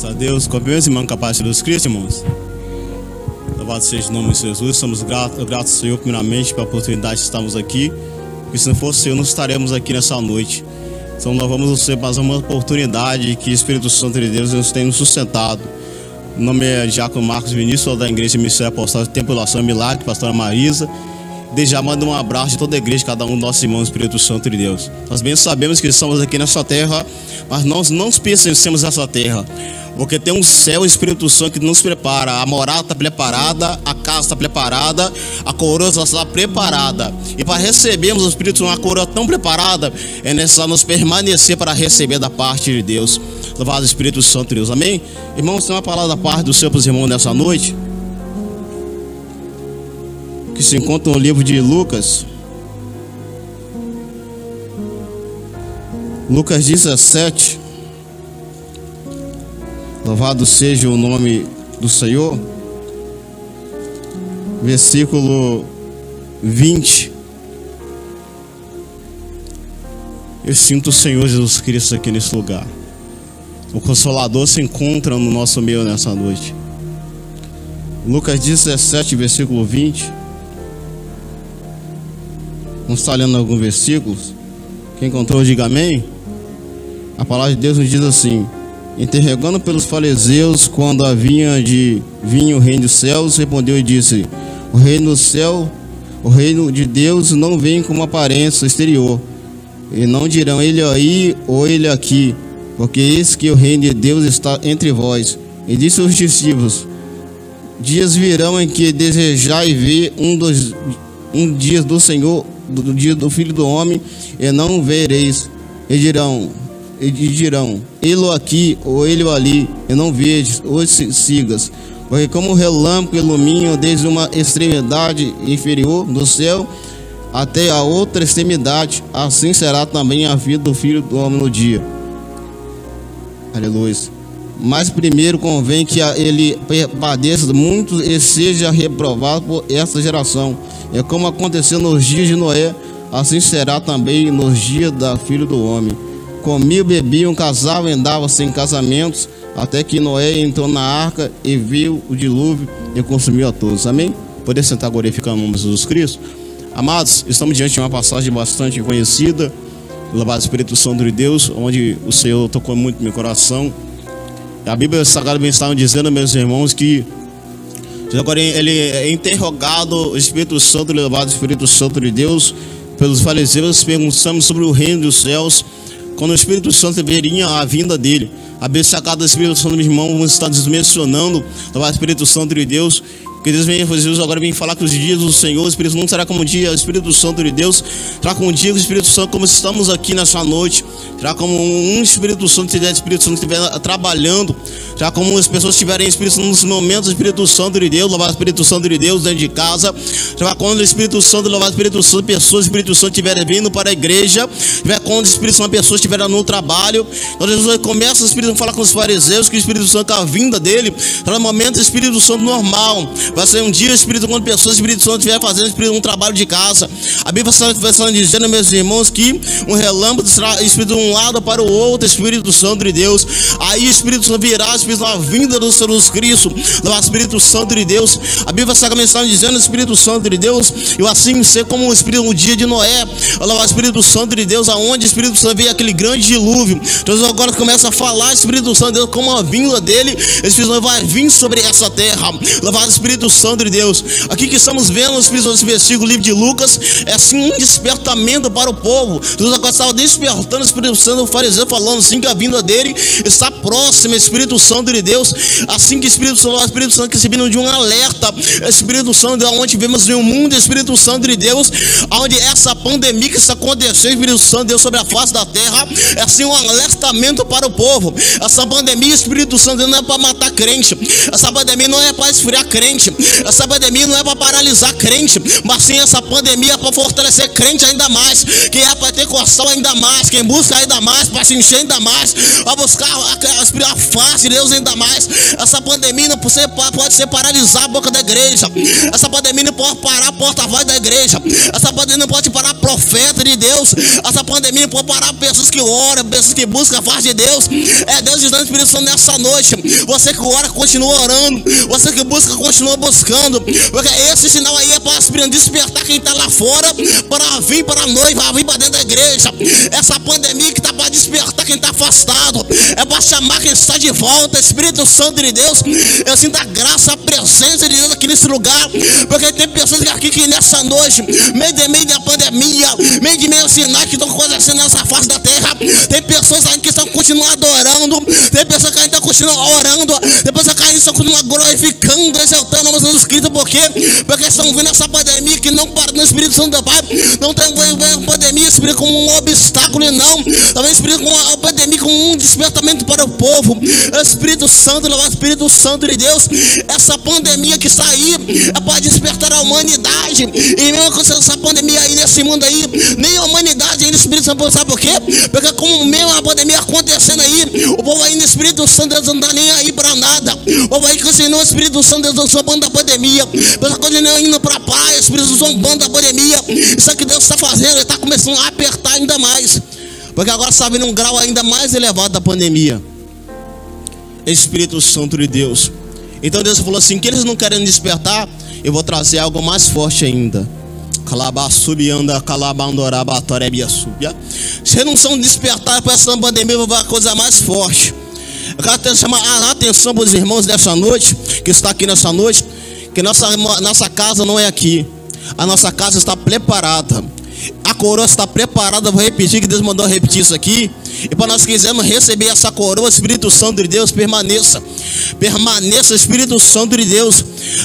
Graças a Deus. Com a paz de Deus Cristo, irmãos. Louvado seja o nome de Jesus. Somos gratos, gratos, Senhor, primeiramente, pela oportunidade de estarmos aqui. Porque se não fosse Senhor, não estaremos aqui nessa noite. Então, nós vamos ser mais uma oportunidade que o Espírito Santo de Deus nos tem nos sustentado. O nome é Jacob Marcos Vinícius, da Igreja Missionária Apostólica Templo da Ação Milagre, pastora Marisa. Desde já mando um abraço de toda a igreja, cada um dos nossos irmãos, Espírito Santo de Deus. Nós bem sabemos que estamos aqui nessa terra, mas nós não pensemos nessa terra. Porque tem um céu, Espírito Santo, que nos prepara. A morada está preparada, a casa está preparada, a coroa está preparada. E para recebermos o Espírito Santo, uma coroa tão preparada, é necessário nos permanecer para receber da parte de Deus. Louvado Espírito Santo de Deus. Amém? Irmãos, tem uma palavra da parte do Senhor para os irmãos nessa noite que se encontra no livro de Lucas. Lucas 17. Louvado seja o nome do Senhor. Versículo 20. Eu sinto o Senhor Jesus Cristo aqui nesse lugar. O Consolador se encontra no nosso meio nessa noite. Lucas 17, versículo 20. Vamos estar lendo alguns versículos. Quem encontrou, diga amém. A palavra de Deus nos diz assim: Interrogando pelos fariseus quando havia de vir o reino dos céus, respondeu e disse: O reino do céu, o reino de Deus não vem com uma aparência exterior. E não dirão ele aí ou ele aqui, porque eis que o reino de Deus está entre vós. E disse aos discípulos: Dias virão em que desejai ver um dos um dia do Senhor do dia do Filho do Homem, e não vereis. E dirão, e dirão, ele aqui ou ele ali, e não vejo, ou sigas. Porque como o relâmpago ilumina desde uma extremidade inferior do céu até a outra extremidade, assim será também a vida do Filho do Homem no dia. Aleluia. Mas primeiro convém que ele padeça muito e seja reprovado por esta geração. É como aconteceu nos dias de Noé, assim será também nos dias da filho do homem. Comiam, bebiam, casavam e andavam sem casamentos, até que Noé entrou na arca e viu o dilúvio e consumiu a todos. Amém? Poder sentar glorificando o nome de Jesus Cristo. Amados, estamos diante de uma passagem bastante conhecida, Louvado Espírito Santo de Deus, onde o Senhor tocou muito meu coração. A Bíblia Sagrada vem estava dizendo, meus irmãos, que agora ele é interrogado, o Espírito Santo, levado Espírito Santo de Deus, pelos fariseus, perguntamos sobre o reino dos céus, quando o Espírito Santo veria a vinda dele. A Bíblia Sagrada do Espírito Santo, meu irmão, vamos estar mencionando, o Espírito Santo de Deus, que Deus vem, Jesus agora vem falar que os dias do Senhor, o Espírito não será como o dia, o Espírito Santo de Deus, será como o dia do Espírito Santo, como estamos aqui nessa noite, será como um Espírito Santo, tiver Espírito Santo estiver trabalhando, será como as pessoas tiverem Espírito Santo nos momentos Espírito Santo de Deus, louvar o Espírito Santo de Deus dentro de casa, será quando o Espírito Santo, louvar o Espírito Santo, pessoas, o Espírito Santo estiverem vindo para a igreja, tiver quando o Espírito Santo, pessoas estiverem no trabalho, então Jesus começa o Espírito Santo a falar com os fariseus, que o Espírito Santo, a vinda dele, para o momento do Espírito Santo normal, Vai ser um dia o Espírito, quando pessoas, Espírito Santo estiver fazendo um trabalho de casa. A Bíblia está dizendo, meus irmãos, que um relâmpago será Espírito de um lado para o outro, Espírito Santo de Deus. Aí o Espírito Santo virá, Espírito na vinda do Senhor Jesus Cristo, do Espírito Santo de Deus. A Bíblia está dizendo, Espírito Santo de Deus, e assim ser como o Espírito no dia de Noé, o Espírito Santo de Deus, aonde o Espírito Santo veio aquele grande dilúvio. Então agora começa a falar, Espírito Santo de Deus, como a vinda dele, Espírito Santo vai vir sobre essa terra. Louvado Espírito Santo de Deus. Aqui que estamos vendo os desse versículo, livro de Lucas, é assim um despertamento para o povo. Jesus agora estava despertando o Espírito Santo, o fariseu falando assim que a vinda dele está próxima, Espírito Santo de Deus. Assim que o Espírito Santo, o Espírito Santo recebendo de um alerta, Espírito Santo, de onde vemos no mundo, Espírito Santo de Deus, onde essa pandemia que está acontecendo, Espírito Santo de Deus sobre a face da terra, é assim um alertamento para o povo. Essa pandemia, Espírito Santo, não é para matar crente. Essa pandemia não é para esfriar crente. Essa pandemia não é para paralisar crente, mas sim essa pandemia é para fortalecer crente ainda mais. Quem é coração ainda mais, quem busca ainda mais, para se encher ainda mais, para buscar a, a face de Deus ainda mais. Essa pandemia não pode ser, pode ser paralisar a boca da igreja. Essa pandemia não pode parar a porta-voz da igreja. Essa pandemia não pode parar profeta de Deus. Essa pandemia não pode parar pessoas que oram, pessoas que buscam a face de Deus. É Deus dizendo Espírito Santo nessa noite. Você que ora, continua orando. Você que busca, continua buscando. Porque esse sinal aí é para despertar quem está lá fora para vir para a noiva, vir para dentro da igreja. Essa pandemia que está para despertar quem está afastado. É para chamar quem está de volta. Espírito Santo de Deus. Eu sinto a graça, a presença de Deus aqui nesse lugar. Porque tem pessoas aqui que nessa noite, meio de meio da pandemia, meio de meio sinais que estão acontecendo nessa face da terra. Tem pessoas ainda que estão continuando adorando. Tem pessoas que ainda estão continuando orando. Tem pessoas que ainda estão continuando glorificando, exaltando nome Jesus Cristo. Por quê? Porque estão vendo essa pandemia que não para no Espírito Santo do Pai. Não tem a pandemia, Espírito como um obstáculo e não. Também Espírito com a pandemia como um despertamento para o povo. Espírito Santo, o Espírito Santo de Deus. Essa pandemia que está aí é para despertar a humanidade. E mesmo com essa pandemia aí nesse mundo aí, nem a humanidade ainda Espírito Santo, sabe por quê? Porque como aí, o povo aí no Espírito Santo Deus não está nem aí para nada. O povo aí que o Espírito Santo Deus não zombando da pandemia. Pessoa continua indo para a praia, o Espírito zombando da pandemia. Isso é que Deus está fazendo, ele está começando a apertar ainda mais. Porque agora está vindo um grau ainda mais elevado da pandemia. Espírito Santo de Deus. Então Deus falou assim: que eles não querem despertar, eu vou trazer algo mais forte ainda. Se não são despertados para essa pandemia, vai uma coisa mais forte. Eu quero chamar a atenção para os irmãos dessa noite, que está aqui nessa noite, que nossa, nossa casa não é aqui. A nossa casa está preparada. A coroa está preparada, vou repetir que Deus mandou repetir isso aqui. E para nós quisermos receber essa coroa, Espírito Santo de Deus, permaneça. Permaneça, Espírito Santo de Deus.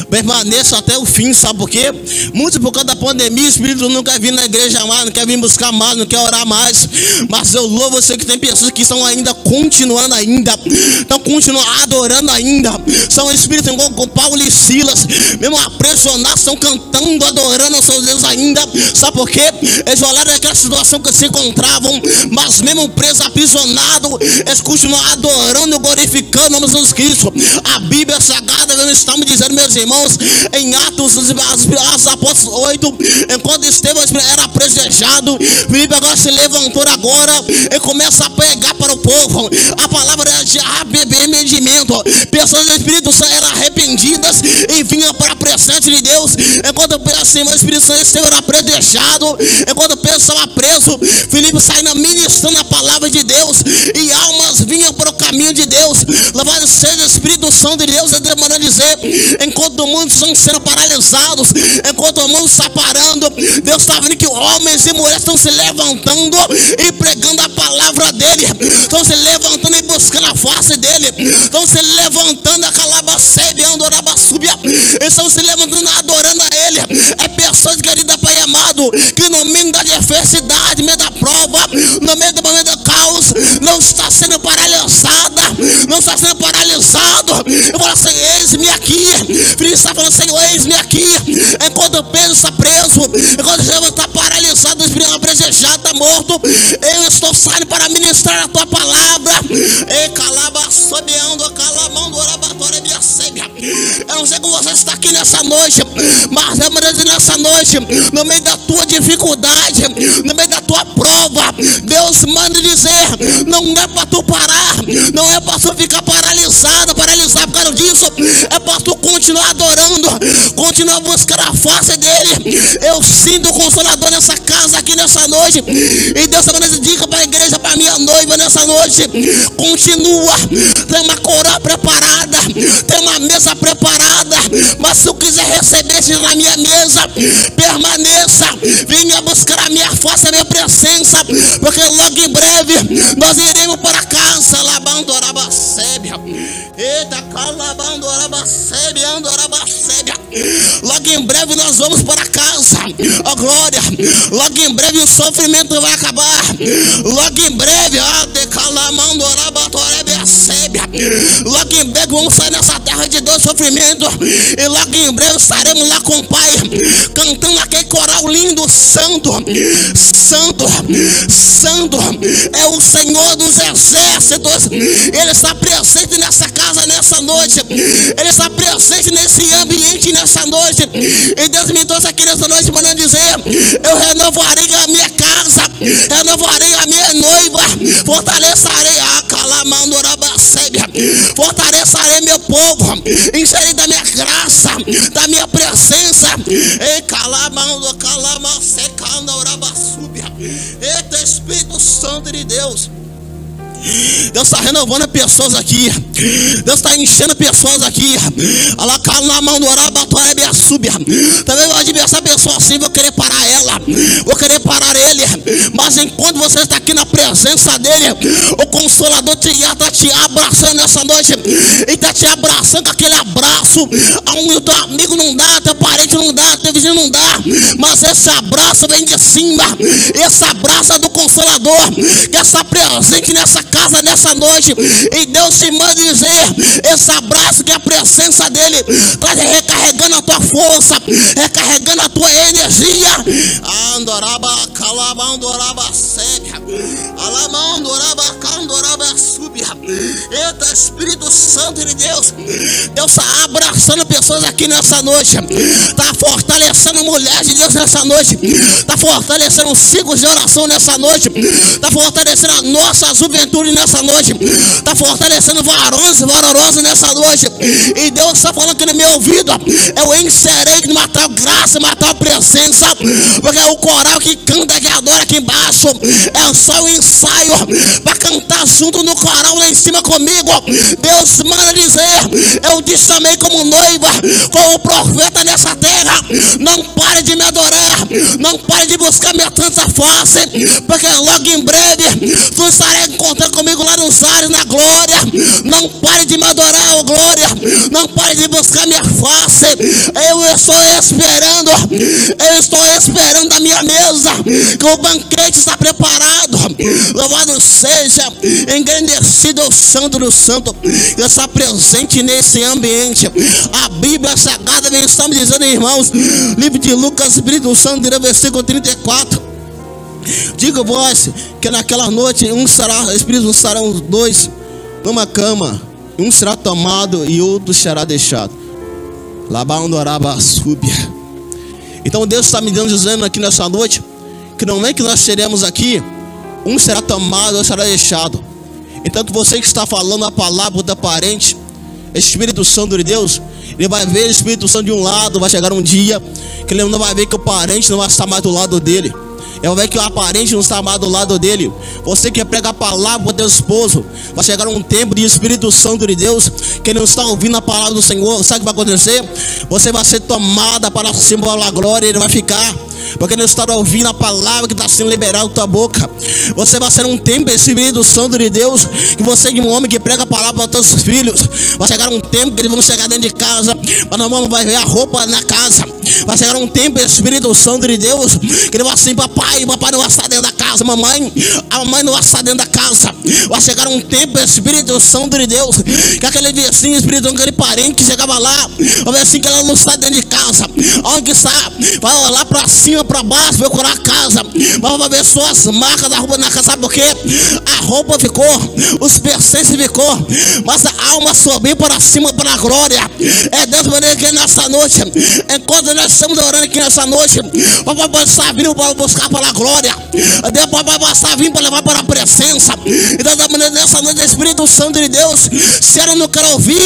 Permaneça até o fim, sabe por quê? Muitos por causa da pandemia, o Espírito não quer vir na igreja mais, não quer vir buscar mais, não quer orar mais. Mas eu louvo você que tem pessoas que estão ainda continuando ainda, estão continuando adorando ainda. São espíritos igual com Paulo e Silas, mesmo aprisionados, estão cantando, adorando aos seus Deus ainda. Sabe por quê? Eles olharam aquela situação que se encontravam, mas mesmo presos aprisionado, eles continuam adorando e glorificando o nome de Jesus Cristo. A Bíblia Sagrada, nós estamos dizendo, meus irmãos, em Atos, os Apóstolos 8, enquanto Estevão era apredejado, Filipe agora se levantou agora e começa a pregar para o povo. A palavra era de arrependimento. Pessoas do Espírito Santo eram arrependidas e vinham para a presença de Deus. Enquanto assim, o Espírito Santo esteve apredejado, enquanto Pedro estava preso, Filipe saindo ministrando a palavra de Deus e almas vinham para o caminho de Deus. Louvado seja o Espírito Santo de Deus, é demorando dizer, enquanto o mundo estão sendo paralisados, enquanto o mundo está parando, Deus está vendo que homens e mulheres estão se levantando e pregando a palavra dele, estão se levantando e buscando a face dele, estão se levantando a calabacebe, andorabasúbia, estão se levantando adorando a ele. É pessoas queridas, Pai amado, que no meio da adversidade, no meio da prova, no meio caos, não está sendo paralisada, não está sendo paralisado. Eu falo assim, eis-me aqui. Filho está falando, Senhor, eis-me aqui. Enquanto o Pedro está preso, enquanto o Senhor está paralisado, o Espírito apresejado, está morto, eu estou saindo para ministrar a tua palavra. E calaba, sobeando, sêmia. Eu não sei como você está aqui nessa noite, mas é nessa noite, no meio da tua dificuldade, no meio da tua prova, Deus manda dizer: não é para tu parar, não é para tu ficar paralisado, paralisado por causa disso, é para tu continuar adorando, continuar buscando a face dele. Eu sinto o consolador nessa casa aqui nessa noite, e Deus também dica para a igreja, para minha nessa noite: continua, tem uma coroa preparada, tem uma mesa preparada, mas se eu quiser receber, seja na minha mesa, permaneça, venha buscar a minha face, a minha presença, porque logo em breve nós iremos para casa, labandorabacébia. Eita, calabandorabacébia, andorabacébia. Logo em breve nós vamos para casa, ó oh, glória. Logo em breve o sofrimento vai acabar. Logo em breve, até calamandorabatorebia. Logo em breve vamos sair nessa terra de Deus sofrimento. E logo em breve estaremos lá com o Pai, cantando aquele coral lindo, santo, santo, santo. É o Senhor dos exércitos. Ele está presente nessa casa nessa noite. Ele está presente nesse ambiente nessa noite. E Deus me trouxe aqui nessa noite para dizer: Eu renovarei a minha casa, renovarei a minha noiva, fortalecerei fortalecerei meu povo, inserir da minha graça, da minha presença. E calamando, calamacecando, orabasúbia. Eita Espírito Santo de Deus. Deus está renovando pessoas aqui. Deus está enchendo pessoas aqui. na mão do minha súbia. Também vai ver essa pessoa assim, vou querer parar ela. Vou querer parar ele. Mas enquanto você está aqui na presença dele, o consolador te está te abraçando nessa noite. E está te abraçando com aquele abraço. Aonde o teu amigo não dá, teu parente não dá, teu vizinho não dá. Mas esse abraço vem de cima. Esse abraço é do consolador. Que está presente nessa casa casa nessa noite. E Deus te manda dizer: esse abraço que é a presença dele está recarregando a tua força, recarregando a tua energia. Andoraba, calabandoraba, seca. Alamandoraba, subia. Eita, Espírito Santo de Deus. Deus está abraçando pessoas aqui nessa noite. Está fortalecendo mulheres de Deus nessa noite. Está fortalecendo ciclos de oração nessa noite. Está fortalecendo a nossa juventude nessa noite. Está fortalecendo varões e valorosos nessa noite. E Deus está falando aqui no meu ouvido. Eu encerei de matar graça, matar presença. Porque é o coral que canta, que adora aqui embaixo. É só o ensaio para cantar junto no coral lá em cima comigo. Deus manda dizer: Eu disse também como noiva, como profeta nessa terra. Não pare de me adorar. Não pare de buscar minha tanta face. Porque logo em breve tu estará encontrando comigo lá nos ares, na glória. Não pare de me adorar, oh glória. Não pare de buscar minha face. Eu estou esperando. Eu estou esperando a minha mesa. Que o banquete está preparado. Louvado seja, engrandecido o santo do santo. Está presente nesse ambiente. A Bíblia Sagrada vem estar me dizendo, irmãos. Livro de Lucas, Espírito Santo, versículo 34. Diga vós que naquela noite um será, espíritos estarão dois numa cama, um será tomado e outro será deixado. Labaundoraba súbia. Então Deus está me dizendo aqui nessa noite que não é que nós seremos aqui, um será tomado, outro será deixado. Então você que está falando a palavra da parente, Espírito Santo de Deus, ele vai ver o Espírito Santo de um lado, vai chegar um dia que ele não vai ver que o parente não vai estar mais do lado dele. É o que o aparente não está amado do lado dele. Você que prega a palavra para teu esposo. Vai chegar um tempo de Espírito Santo de Deus. Que não está ouvindo a palavra do Senhor. Sabe o que vai acontecer? Você vai ser tomada para cima da glória. Ele vai ficar porque não está ouvindo a palavra que está sendo liberada da tua boca. Você vai ser um tempo, Espírito Santo de Deus, que você é um homem que prega a palavra para teus filhos. Vai chegar um tempo que eles vão chegar dentro de casa, mas não vai ver a roupa na casa. Vai chegar um tempo, Espírito Santo de Deus, que ele vai assim, papai, papai não vai estar dentro da casa, mamãe, a mamãe não vai estar dentro da casa. Vai chegar um tempo, Espírito Santo de Deus, que aquele vizinho, Espírito aquele parente que chegava lá, vai assim que ela não está dentro de casa. Onde está? Vai olhar para cima, para baixo, procurar a casa, vai ver só as marcas da roupa na casa, sabe por quê? A roupa ficou, os pertences ficou, mas a alma subiu para cima para a glória. É Deus mandando que nessa noite, enquanto nós estamos orando aqui nessa noite, papai vai estar vindo para buscar para a glória. Papai vai estar vindo para levar para a presença. Então, da maneira nessa noite, o Espírito Santo de Deus, se ela não quer ouvir,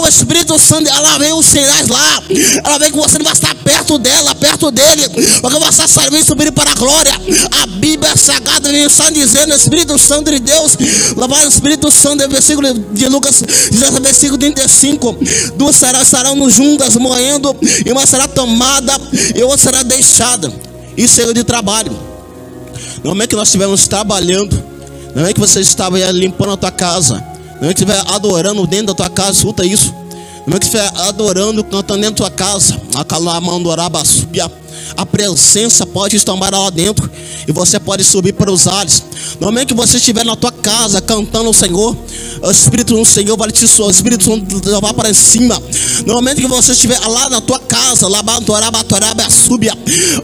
o Espírito Santo, ela vem os sinais lá. Ela vem que você não vai estar perto dela, perto dele, porque você vai subir para a glória. A Bíblia Sagrada vem só dizendo, Espírito Santo de Deus, lavado o Espírito Santo, versículo de Lucas, versículo 35: duas estarão juntas, morrendo, e uma será tomada e outra será deixada. Isso é de trabalho. Não é que nós estivemos trabalhando, não é que você estava limpando a tua casa, não é que estiver adorando dentro da tua casa, escuta isso. Não é que estiver adorando, cantando dentro da tua casa. A presença pode estar lá dentro e você pode subir para os ares. No momento que você estiver na tua casa cantando o Senhor, O Espírito do Senhor vai te o Espírito Santo levar para cima. No momento que você estiver lá na tua casa, lá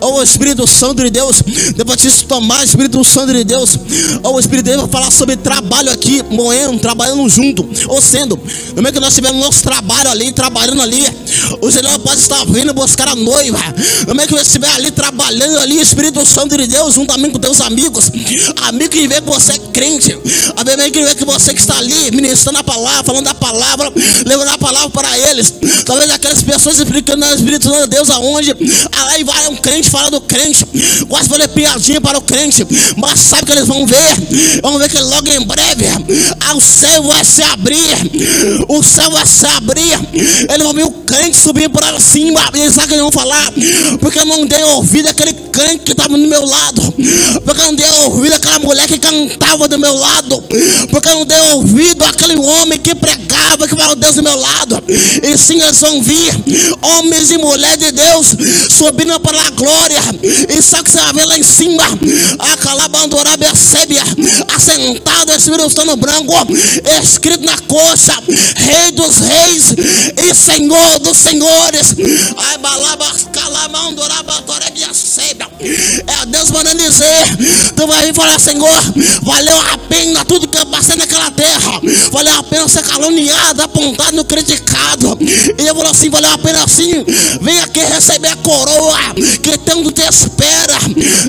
ou o Espírito Santo de Deus, depois te tomar, Espírito Santo de Deus, ou o Espírito de Deus vai falar sobre trabalho aqui, moendo, trabalhando junto, ou sendo, no momento que nós tivermos nosso trabalho ali, trabalhando ali, o Senhor pode estar vindo buscar a noiva. No momento que estiver ali trabalhando ali, Espírito Santo de Deus, juntamente com teus amigos, amigo que vê que você é crente, amigo que vê que você que está ali ministrando a palavra, falando a palavra, levando a palavra para eles. Talvez aquelas pessoas explicando o Espírito Santo de Deus aonde, aí vai um crente fala do crente, quase fazer piadinha para o crente, mas sabe que eles vão ver, vão ver que logo em breve o céu vai se abrir, o céu vai se abrir, eles vão ver o crente subir para cima, e eles sabem que eles vão falar, porque eu não dei ouvido àquele crente que estava no meu lado, porque eu não dei ouvido àquela mulher que cantava do meu lado, porque eu não dei ouvido àquele homem que pregava, que falava Deus do meu lado, e sim eles vão vir, homens e mulheres de Deus, subindo para a glória, e sabe que você vai ver lá em cima, a calabandora becebia, assentado Espírito Santo branco, escrito na coxa, Rei dos Reis e Senhor dos Senhores. Ai, balabas, calamandoraba, é Deus mandando dizer: Tu vai vir falar, Senhor, valeu a pena tudo que eu passei naquela terra, valeu a pena ser caluniado, apontado criticado. E eu vou assim: valeu a pena assim, vem aqui receber a coroa que tanto te espera.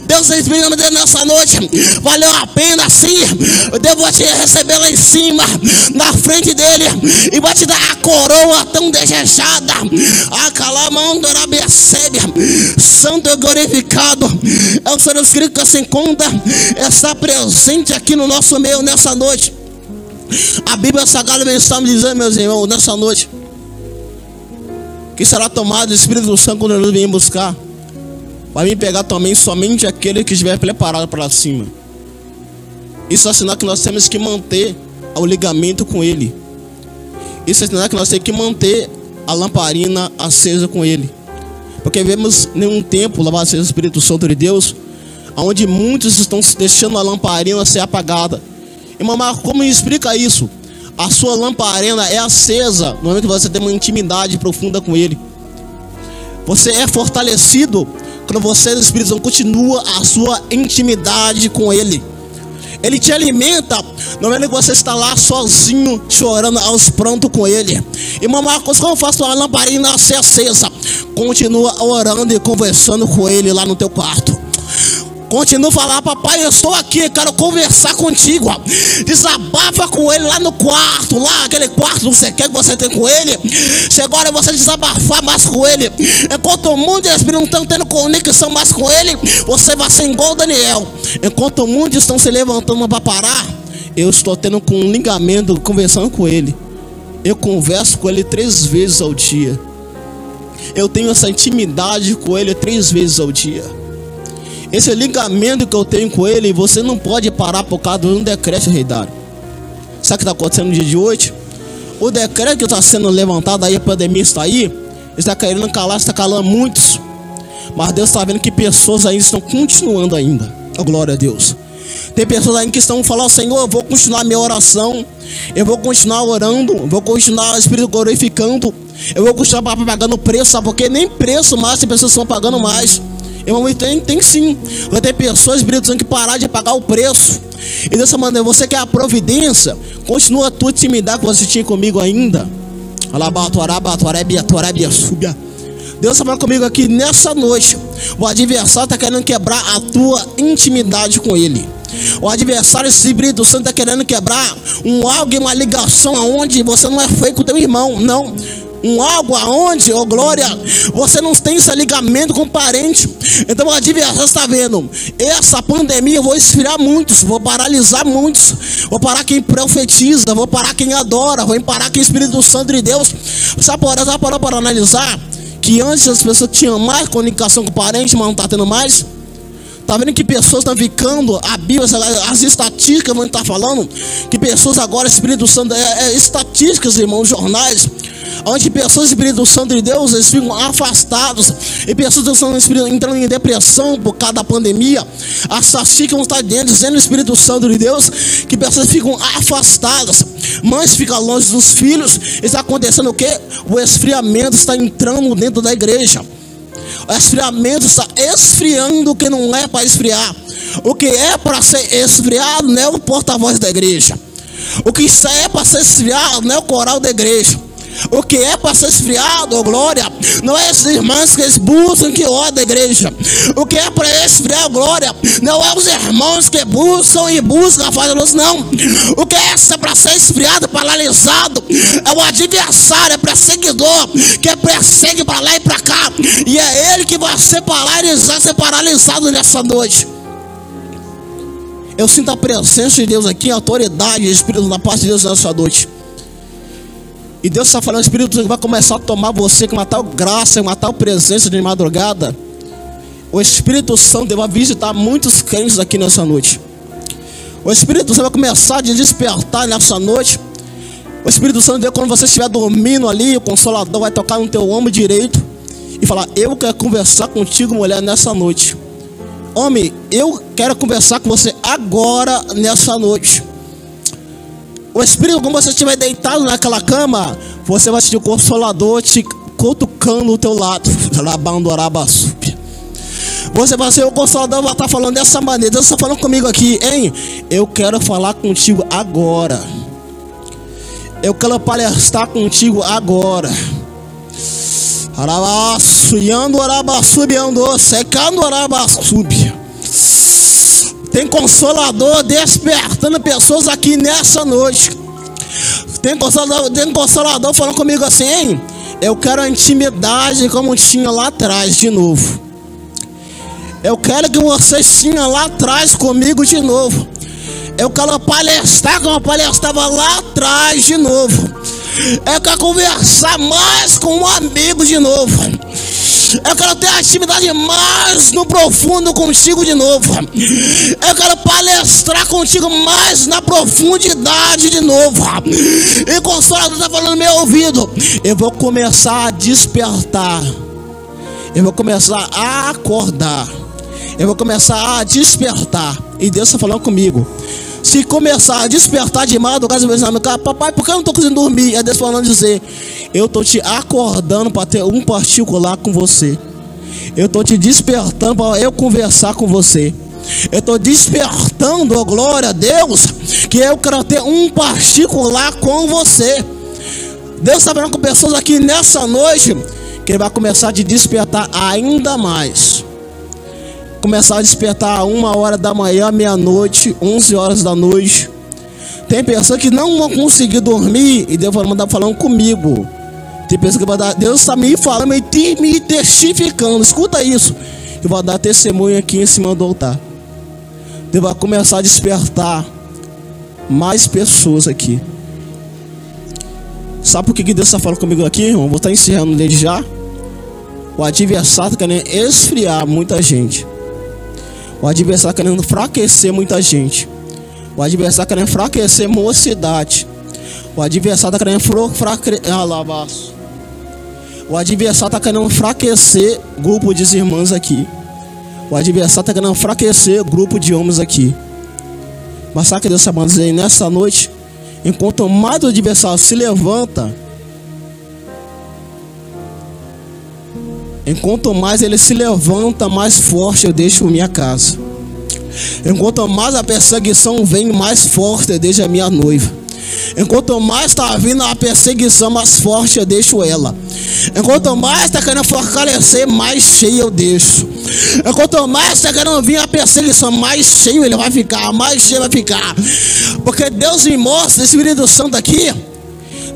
Deus me Deus nessa noite, valeu a pena assim, Deus vai te receber lá em cima, na frente dele, e vai te dar a coroa tão desejada. A calamandora recebe, santo e glorificado. É o Senhor escrito que sem conta está presente aqui no nosso meio nessa noite. A Bíblia Sagrada está me dizendo, meus irmãos, nessa noite, que será tomado o Espírito Santo quando ele vem buscar. Vai me pegar também somente aquele que estiver preparado para cima. Isso é sinal que nós temos que manter o ligamento com Ele. Isso é sinal que nós temos que manter a lamparina acesa com Ele. Porque vemos nenhum tempo, seja o Espírito Santo de Deus, onde muitos estão deixando a lamparina ser apagada. E mamãe, como explica isso? A sua lamparina é acesa no momento que você tem uma intimidade profunda com Ele. Você é fortalecido quando você, o Espírito Santo, continua a sua intimidade com Ele. Ele te alimenta no momento que você está lá sozinho, chorando aos prantos com Ele. Irmão Marcos, como faço a lamparina ser acesa? Continua orando e conversando com Ele lá no teu quarto. Continua a falar, papai, eu estou aqui, quero conversar contigo. Desabafa com ele lá no quarto, lá, aquele quarto que você quer que você tenha com ele. Se agora você desabafar mais com ele, enquanto o mundo e as não estão tendo conexão mais com ele, você vai ser igual Daniel. Enquanto o mundo estão se levantando para parar, eu estou tendo um ligamento, conversando com ele. Eu converso com ele três vezes ao dia. Eu tenho essa intimidade com ele três vezes ao dia. Esse ligamento que eu tenho com ele, você não pode parar por causa de um decreto, Rei Dário. Sabe o que está acontecendo no dia de hoje? O decreto que está sendo levantado aí, a pandemia está aí, está querendo calar, está calando muitos. Mas Deus está vendo que pessoas ainda estão continuando ainda. Oh, glória a Deus. Tem pessoas ainda que estão falando, Senhor, eu vou continuar minha oração. Eu vou continuar orando. Eu vou continuar o Espírito glorificando. Eu vou continuar pagando preço, sabe? Porque nem preço mais as pessoas estão pagando mais. Irmão, tem, tem sim. Vai ter pessoas, Espírito Santo, que parar de pagar o preço. E dessa maneira, você quer a providência, continua a tua intimidade que você tinha comigo ainda. Deus falando comigo aqui nessa noite. O adversário está querendo quebrar a tua intimidade com Ele. O adversário, esse Espírito Santo, está querendo quebrar um algo, uma ligação aonde você não é feio com o teu irmão. Não um algo aonde, oh glória, você não tem esse ligamento com parente. Então a adversário está vendo, essa pandemia eu vou esfriar muitos, vou paralisar muitos, vou parar quem profetiza, vou parar quem adora, vou parar quem Espírito Santo de Deus. Sabe por já parou para analisar que antes as pessoas tinham mais comunicação com parente, mas não está tendo mais? Tá vendo que pessoas estão ficando, a Bíblia, as estatísticas vão estar falando, que pessoas agora, Espírito Santo, é, é estatísticas, irmãos, jornais, onde pessoas Espírito Santo de Deus eles ficam afastados e pessoas estão entrando em depressão por causa da pandemia. As estatísticas estão dentro, dizendo o Espírito Santo de Deus que pessoas ficam afastadas. Mães ficam longe dos filhos. Está acontecendo o quê? O esfriamento está entrando dentro da igreja. O esfriamento está esfriando o que não é para esfriar. O que é para ser esfriado não é o porta-voz da igreja. O que é para ser esfriado não é o coral da igreja. O que é para ser esfriado, oh glória, não é esses irmãos que buscam que oram da igreja. O que é para esfriar, glória, não é os irmãos que buscam e buscam a fazer luz, não. O que é para ser esfriado, paralisado, é o adversário, é perseguidor, que persegue para lá e para cá. E é ele que vai ser paralisado, ser paralisado nessa noite. Eu sinto a presença de Deus aqui, a autoridade, o Espírito da parte de Deus nessa noite. E Deus está falando, o Espírito Santo vai começar a tomar você com uma tal graça, uma tal presença de madrugada. O Espírito Santo vai visitar muitos crentes aqui nessa noite. O Espírito Santo vai começar a despertar nessa noite. O Espírito Santo, quando você estiver dormindo ali, o Consolador vai tocar no teu ombro direito e falar: Eu quero conversar contigo, mulher, nessa noite. Homem, eu quero conversar com você agora, nessa noite. O Espírito, quando você estiver deitado naquela cama, você vai sentir o Consolador te cutucando o teu lado. Você vai ser o Consolador, vai estar falando dessa maneira. Deus está falando comigo aqui, hein? Eu quero falar contigo agora. Eu quero palestrar contigo agora. Arabaçu, yando arabaçubi, andou, secando arabaçubi. Tem consolador despertando pessoas aqui nessa noite. Tem consolador, tem consolador falando comigo assim, hein? Eu quero a intimidade como tinha lá atrás de novo. Eu quero que vocês tinham lá atrás comigo de novo. Eu quero palestrar como eu palestrava lá atrás de novo. Eu quero conversar mais com um amigo de novo. Eu quero ter atividade mais no profundo contigo de novo. Eu quero palestrar contigo mais na profundidade de novo. E Consolador está falando no meu ouvido. Eu vou começar a despertar. Eu vou começar a acordar. Eu vou começar a despertar. E Deus está falando comigo. Se começar a despertar de madrugada, você vai dizer, papai, por que eu não estou conseguindo dormir? É Deus falando dizer, eu estou te acordando para ter um particular com você. Eu estou te despertando para eu conversar com você. Eu estou despertando, oh, glória a Deus, que eu quero ter um particular com você. Deus está falando com pessoas aqui nessa noite que ele vai começar a te despertar ainda mais começar a despertar uma hora da manhã, meia-noite, 11 horas da noite. Tem pessoas que não vão conseguir dormir e Deus vai mandar falando comigo. Tem pessoas que vai dar, Deus está me falando e me testificando. Escuta isso. Eu vou dar testemunho aqui em cima do altar. Deus vai começar a despertar mais pessoas aqui. Sabe por que Deus está falando comigo aqui, irmão? Vou estar encerrando desde já. O adversário está querendo esfriar muita gente. O adversário querendo enfraquecer muita gente. O adversário querendo enfraquecer mocidade. O adversário está querendo enfraquecer. Ah, o adversário está querendo enfraquecer grupo de irmãs aqui. O adversário está querendo enfraquecer grupo de homens aqui. Mas sabe que Deus está dizer nessa noite? Enquanto mais o adversário se levanta, Enquanto mais ele se levanta, mais forte eu deixo minha casa. Enquanto mais a perseguição vem, mais forte eu deixo a minha noiva. Enquanto mais está vindo a perseguição, mais forte eu deixo ela. Enquanto mais está querendo fortalecer, mais cheio eu deixo. Enquanto mais está querendo vir a perseguição, mais cheio ele vai ficar, mais cheio vai ficar. Porque Deus me mostra, esse Espírito Santo aqui,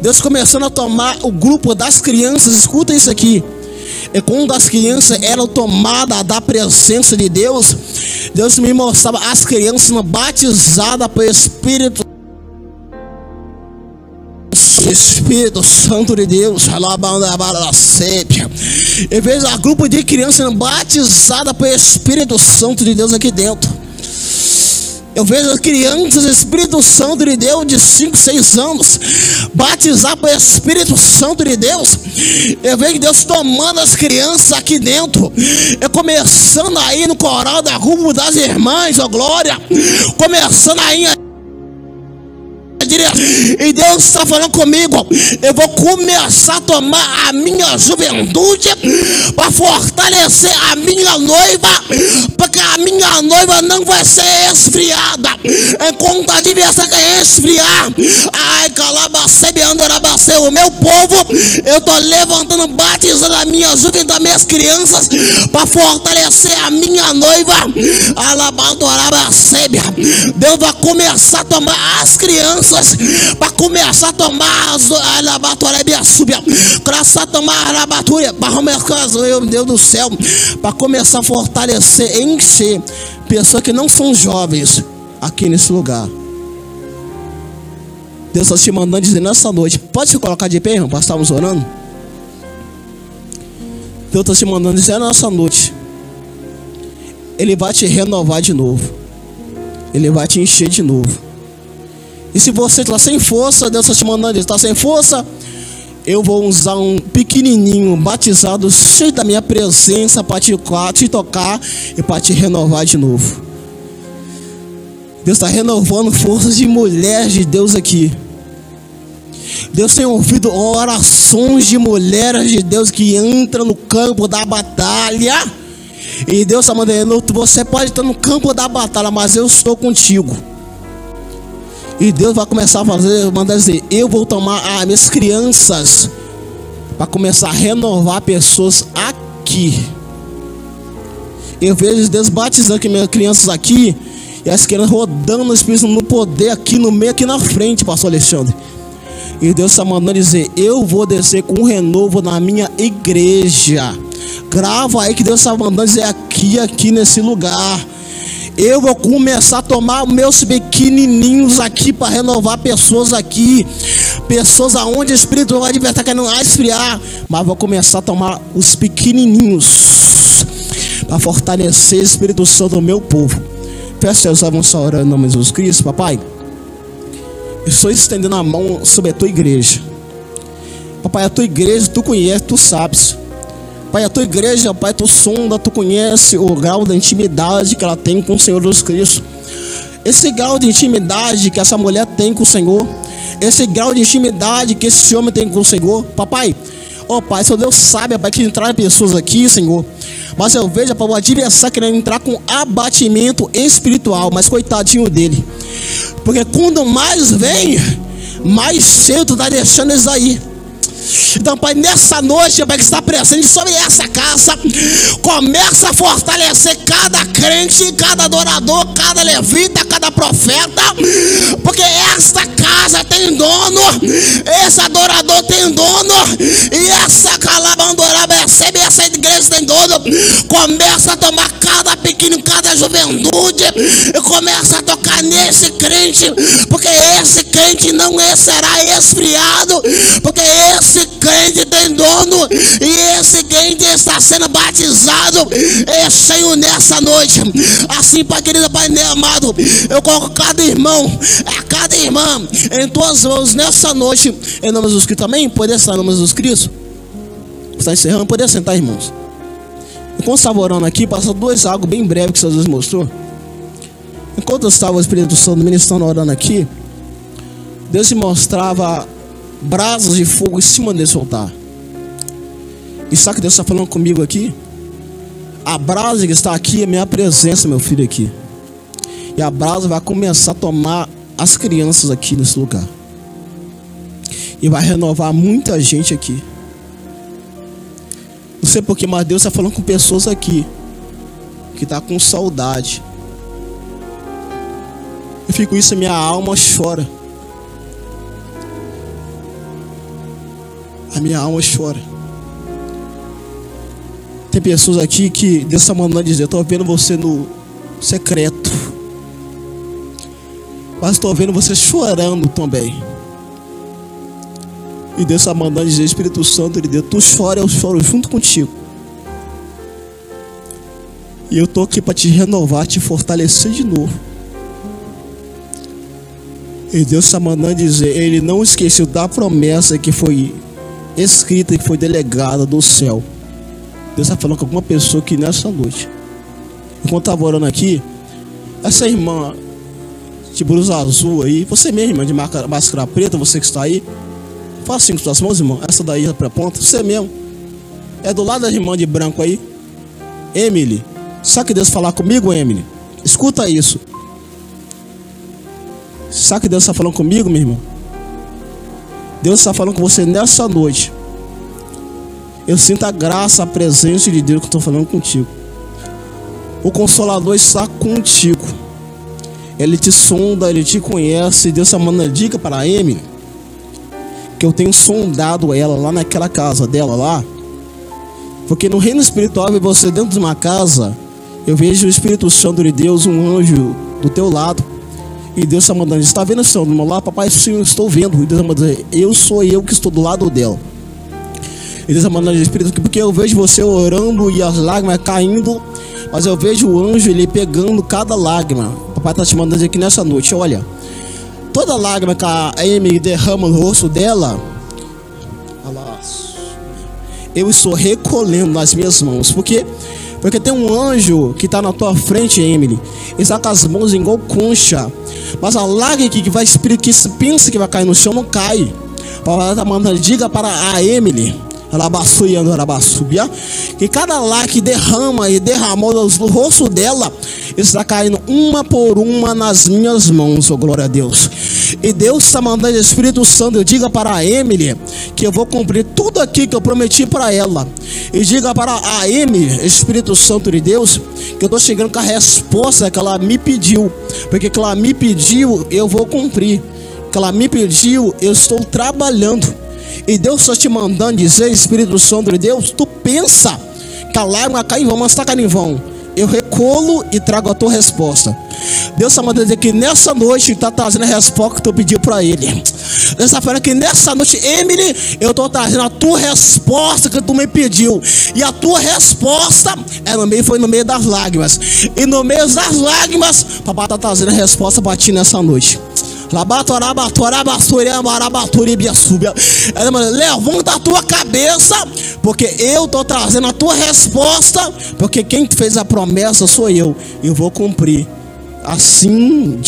Deus começando a tomar o grupo das crianças, escuta isso aqui. E quando as crianças eram tomadas da presença de Deus, Deus me mostrava as crianças batizadas pelo Espírito Espírito Santo de Deus, e vejo a grupo de crianças batizadas pelo Espírito Santo de Deus aqui dentro. Eu vejo crianças, Espírito Santo de Deus, de 5, 6 anos, batizar pelo Espírito Santo de Deus. Eu vejo Deus tomando as crianças aqui dentro. Eu começando aí no coral da rua das irmãs, ó glória. Começando aí a igreja. E Deus está falando comigo. Eu vou começar a tomar a minha juventude para fortalecer a minha noiva, porque a minha noiva não vai ser esfriada. Enquanto a adversário quer esfriar, ai, calabacebe, andorabacebe, o meu povo, eu estou levantando, batizando a minha juventude, as minhas crianças, para fortalecer a minha noiva. Alabadorabacebe. Deus vai começar a tomar as crianças, para começar a tomar as alabatorabia subia, começar a tomar a alabatura, para começar, meu Deus do céu, para começar a fortalecer, encher pessoas que não são jovens aqui nesse lugar. Deus está te mandando dizer nessa noite. Pode se colocar de pé, irmão, para estarmos orando? Deus está te mandando dizer nessa noite. Ele vai te renovar de novo. Ele vai te encher de novo. E se você está sem força, Deus está te mandando está sem força, eu vou usar um pequenininho batizado, cheio da minha presença para te, te tocar e para te renovar de novo. Deus está renovando forças de mulheres de Deus aqui. Deus tem ouvido orações de mulheres de Deus que entram no campo da batalha. E Deus está mandando, você pode estar no campo da batalha, mas eu estou contigo. E Deus vai começar a fazer, mandar dizer, eu vou tomar as minhas crianças para começar a renovar pessoas aqui. Eu vejo Deus batizando que minhas crianças aqui e as crianças rodando no Espírito no poder aqui no meio, aqui na frente, pastor Alexandre. E Deus está mandando dizer: Eu vou descer com um renovo na minha igreja. Grava aí que Deus está mandando dizer aqui, aqui nesse lugar. Eu vou começar a tomar meus pequenininhos aqui para renovar pessoas aqui. Pessoas aonde o Espírito vai estar querendo esfriar. Mas vou começar a tomar os pequenininhos para fortalecer o Espírito Santo do meu povo. Peço Deus, vamos orar em nome de Jesus Cristo, papai. Eu estou estendendo a mão sobre a tua igreja. Papai, a tua igreja tu conhece, tu sabes. Pai, a tua igreja, Pai, tu sonda, tu conhece o grau da intimidade que ela tem com o Senhor Jesus Cristo. Esse grau de intimidade que essa mulher tem com o Senhor, esse grau de intimidade que esse homem tem com o Senhor, papai, ó oh, Pai, seu Deus sabe, Pai, que entrar pessoas aqui, Senhor, mas eu vejo, Pai, o adversário querendo entrar com abatimento espiritual, mas coitadinho dele, porque quando mais vem, mais cedo tá deixando eles aí. Então, Pai, nessa noite, Pai, que está presente sobre essa casa, começa a fortalecer cada crente, cada adorador, cada levita, cada profeta, porque esta casa tem dono, esse adorador tem dono, e essa calabandora recebe, essa igreja tem dono. Começa a tomar cada pequeno, cada juventude, e começa a tocar nesse crente, porque esse crente não será esfriado, porque esse crente tem dono, e esse crente está sendo batizado, é cheio nessa noite. Assim, Pai querido, Pai amado, eu coloco cada irmão, a cada irmã, em tuas mãos nessa noite, em nome de Jesus Cristo também, poder estar em nome de Jesus Cristo. Está encerrando, poder sentar, irmãos. Enquanto estava orando aqui, passou dois algo bem breve que Jesus mostrou. Enquanto eu estava o Espírito Santo ministrando orando aqui, Deus me mostrava brasas de fogo em cima desse altar. E sabe que Deus está falando comigo aqui? A brasa que está aqui é minha presença, meu filho, aqui. E a brasa vai começar a tomar as crianças aqui nesse lugar. E vai renovar muita gente aqui. Não sei porquê, mas Deus está falando com pessoas aqui que está com saudade. Eu fico isso, minha alma chora. A minha alma chora. Tem pessoas aqui que Deus está mandando dizer: Estou vendo você no secreto. Mas estou vendo você chorando também. E Deus está mandando dizer: Espírito Santo de Deus, tu chora, eu choro junto contigo. E eu estou aqui para te renovar, te fortalecer de novo. E Deus está mandando dizer: Ele não esqueceu da promessa que foi escrita que foi delegada do céu. Deus está falando com alguma pessoa aqui nessa noite. Enquanto estava orando aqui, essa irmã de blusa azul aí. Você mesmo, irmã, de máscara, preta, você que está aí. Faça assim com suas mãos, irmão. Essa daí é pra ponta. Você mesmo. É do lado da irmã de branco aí. Emily. Sabe que Deus falar comigo, Emily? Escuta isso. Sabe que Deus está falando comigo, meu irmão? Deus está falando com você nessa noite. Eu sinto a graça, a presença de Deus que eu estou falando contigo. O Consolador está contigo. Ele te sonda, ele te conhece. Deus está mandando dica para a Emily. Que eu tenho sondado ela lá naquela casa dela lá. Porque no reino espiritual, você dentro de uma casa, eu vejo o Espírito Santo de Deus, um anjo do teu lado. E Deus está mandando, está vendo o do meu lado? Papai, sim, eu estou vendo. E Deus está mandando, eu sou eu que estou do lado dela. E Deus está mandando Espírito, porque eu vejo você orando e as lágrimas caindo. Mas eu vejo o anjo ele pegando cada lágrima. Papai está te mandando aqui nessa noite, olha. Toda lágrima que a Amy derrama no rosto dela, eu estou recolhendo nas minhas mãos. Porque porque tem um anjo que está na tua frente, Emily. Ele está com as mãos igual concha. Mas a lágrima que vai que pensa que vai cair no chão não cai. Papai está mandando, diga para a Emily. Alabaçuiando, alabaçubia. Que cada lá que derrama e derramou no rosto dela está caindo uma por uma nas minhas mãos, oh glória a Deus. E Deus está mandando o Espírito Santo, diga para a Emily que eu vou cumprir tudo aqui que eu prometi para ela. E diga para a Emily, Espírito Santo de Deus, que eu estou chegando com a resposta que ela me pediu. Porque que ela me pediu, eu vou cumprir. Que ela me pediu, eu estou trabalhando. E Deus está te mandando dizer, Espírito Santo de Deus, tu pensa que a lágrima cai em vão, mas está caindo em vão eu recolo e trago a tua resposta. Deus está mandando dizer que nessa noite está trazendo a resposta que tu pediu para ele. Deus está falando que nessa noite, Emily, eu estou trazendo a tua resposta que tu me pediu. E a tua resposta é no meio, foi no meio das lágrimas. E no meio das lágrimas, papai está trazendo a resposta para ti nessa noite. Levanta a tua cabeça, porque eu estou trazendo a tua resposta, porque quem fez a promessa sou eu, eu vou cumprir. Assim